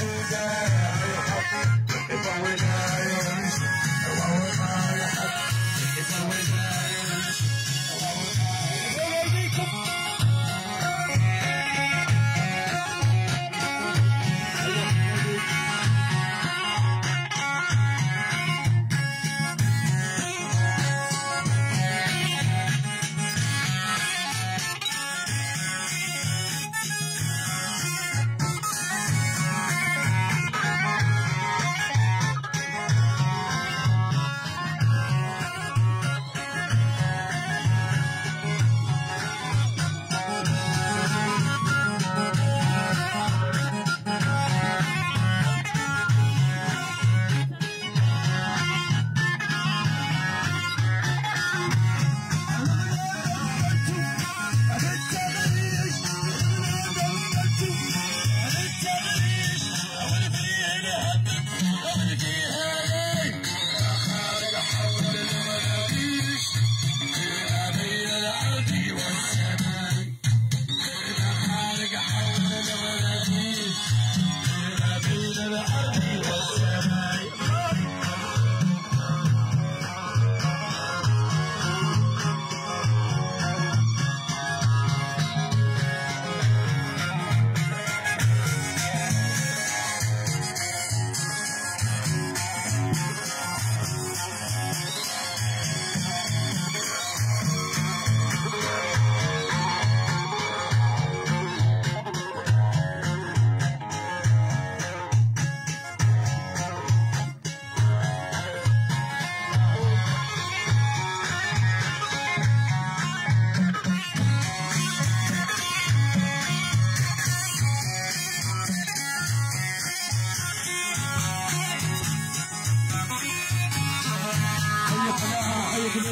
to.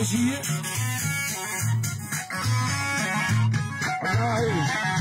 energia. Ai.